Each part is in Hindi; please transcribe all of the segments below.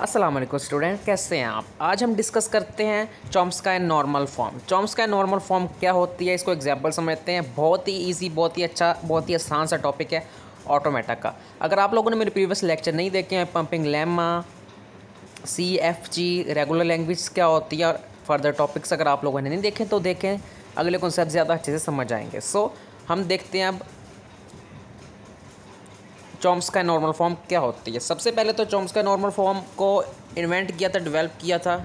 वालेकुम स्टूडेंट कैसे हैं आप? आज हम डिस्कस करते हैं चॉम्स का नॉर्मल फॉर्म चॉम्स का नॉर्मल फॉर्म क्या होती है? इसको एग्जांपल समझते हैं। बहुत ही इजी बहुत ही अच्छा बहुत ही आसान सा टॉपिक है ऑटोमेटा का. अगर आप लोगों ने मेरे प्रीवियस लेक्चर नहीं देखे हैं pumping lemma C F G regular language क्या होती है? और फर्दर टॉपिक्स अगर आप लोगों ने नहीं देखे तो देखें। अगले कॉन्सेप्ट ज़्यादा अच्छे से समझ आएँगे। सो so, हम देखते हैं अब चॉम्स का नॉर्मल फॉर्म क्या होती है? सबसे पहले तो चॉम्स का नॉर्मल फॉर्म को इन्वेंट किया था डेवलप किया था।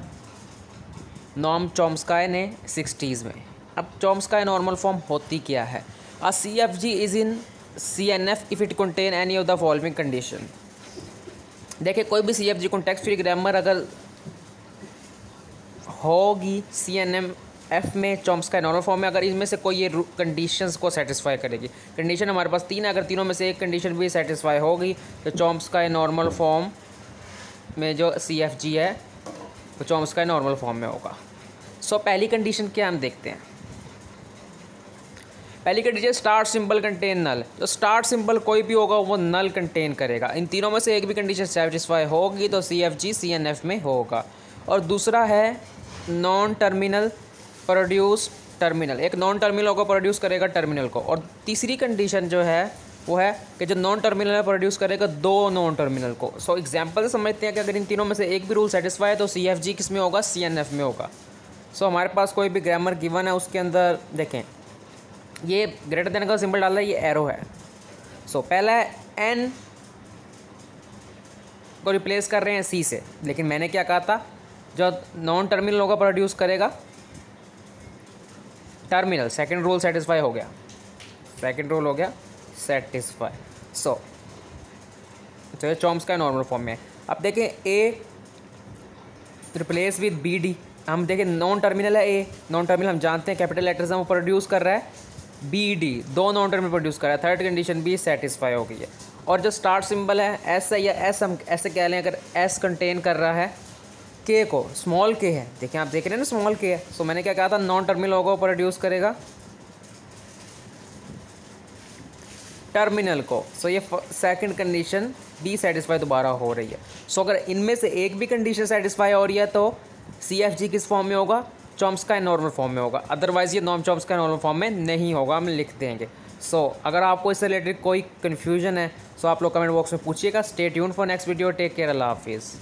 नॉम चॉम्सकाय ने सिक्सटीज़ में। अब चॉम्सकाय नॉर्मल फॉर्म होती क्या है? आ C F G is in C N F if it contain any of the following condition देखिए, कोई भी C F G context free grammar अगर होगी सी एन एम एफ़ में चॉम्स का नॉर्मल फॉर्म में अगर इसमें से कोई ये कंडीशंस को सेटिस्फाई करेगी। कंडीशन हमारे पास तीन है अगर तीनों में से एक कंडीशन भी सेटिस्फाई होगी तो चॉम्स का नॉर्मल फॉर्म में जो सी एफ़ जी है वो चॉम्स का नॉर्मल फॉर्म में होगा। सो so, पहली कंडीशन क्या हम देखते हैं? पहली condition start symbol contain null तो स्टार्ट सिंबल कोई भी होगा वो नल कंटेन करेगा। इन तीनों में से एक भी कंडीशन सेटिस्फाई होगी तो C F G C N F में होगा। और दूसरा है नॉन टर्मिनल प्रोड्यूस टर्मिनल एक नॉन टर्मिनल को प्रोड्यूस करेगा टर्मिनल को। और तीसरी कंडीशन जो है वो है कि जो नॉन टर्मिनल है प्रोड्यूस करेगा दो नॉन टर्मिनल को। सो so, एग्ज़ाम्पल समझते हैं कि अगर इन तीनों में से एक भी रूल सेटिस्फाई है तो सी एफ़ जी किसमें होगा? सी एन एफ़ में होगा। सो so, हमारे पास कोई भी ग्रामर गिवन है उसके अंदर देखें। ये ग्रेटर देन का सिंबल डाला है ये एरो है। सो so, पहला है एन को रिप्लेस कर रहे हैं सी से। लेकिन मैंने क्या कहा था? जो नॉन टर्मिनल होगा प्रोड्यूस करेगा टर्मिनल सेकंड रूल सेटिस्फाई हो गया। सेकंड रूल हो गया सेटिस्फाई सो तो ये चॉम्स का नॉर्मल फॉर्म में अब देखें A replace with B D हम देखें नॉन टर्मिनल है ए नॉन टर्मिनल हम जानते हैं कैपिटल लेटर्स हम प्रोड्यूस कर रहा है। बी डी दो नॉन टर्मिनल प्रोड्यूस कर रहा है। थर्ड कंडीशन भी सेटिस्फाई हो गई है। और जो स्टार्ट सिंबल है एस है या एस हम, ऐसे कह लें, अगर एस कंटेन कर रहा है के को स्मॉल के है। देखिए आप देख रहे हैं ना स्मॉल के है। सो मैंने क्या कहा था? नॉन टर्मिनल होगा प्रोड्यूस करेगा। टर्मिनल को। सो ये सेकंड कंडीशन भी सेटिस्फाई दोबारा हो रही है। सो so, अगर इनमें से एक भी कंडीशन सेटिस्फाई हो रही है तो सी एफ़ जी किस फॉर्म में होगा? चॉम्स का नॉर्मल फॉर्म में होगा। अदरवाइज़ ये नॉम चॉम्स का नॉर्मल फॉर्म में नहीं होगा हम लिख देंगे। सो so, अगर आपको इससे रिलेटेड कोई कन्फ्यूज़न है सो so आप लोग कमेंट बॉक्स में पूछिएगा। Stay tune for next video take care अल्लाह हाफिज़